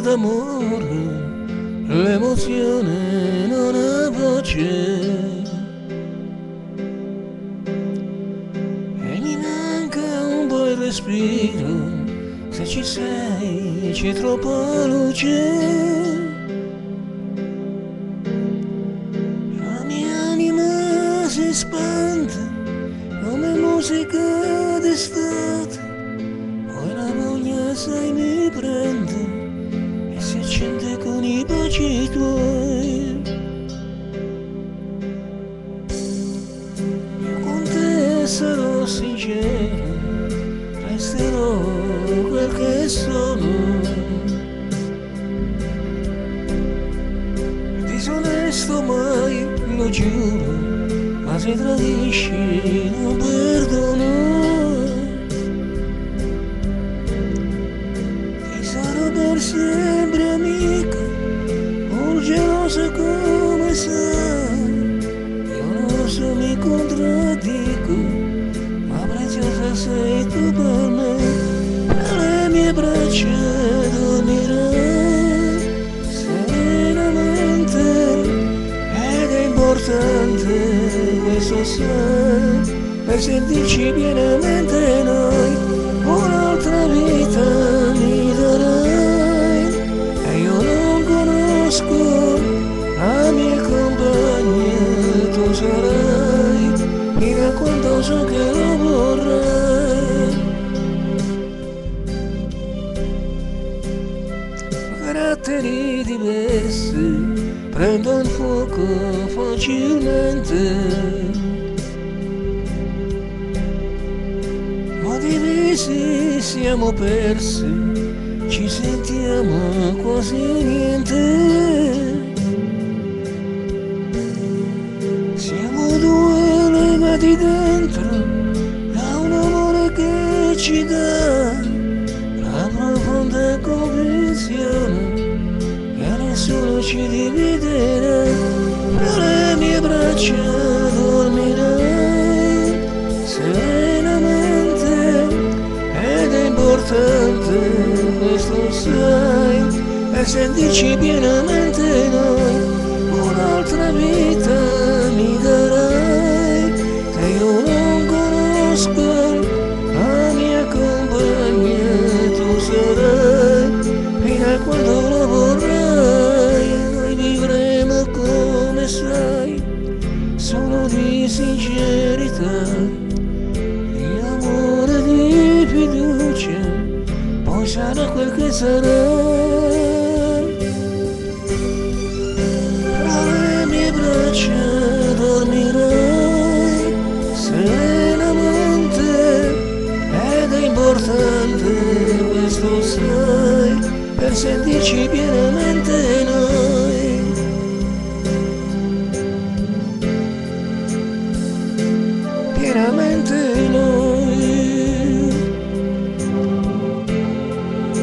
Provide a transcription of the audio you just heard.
d'amore, l'emozione non ha voce. E mi manca un po' il respiro, se ci sei c'è troppa luce. La mia anima si spanta come musica d'estate, poi la voglia sai mi sarò sincero, resterò quel che sono. Disonesto mai, lo giuro, ma se tradisci non perdono. Ti sarò sempre amica, un geloso come per sentirci pienamente noi un'altra vita mi darai e io non conosco la mia compagna tu sarai a quando so che lo vorrai caratteri diversi prendono fuoco facilmente. Divisi siamo persi, ci sentiamo quasi niente. Siamo due legati dentro da un amore che ci dà la profonda convinzione che nessuno ci dividerà per le mie braccia dormirai questo sai e sentirci pienamente noi essere tra le mie braccia dormirai serenamente ed è importante questo sai per sentirci pienamente noi. Pienamente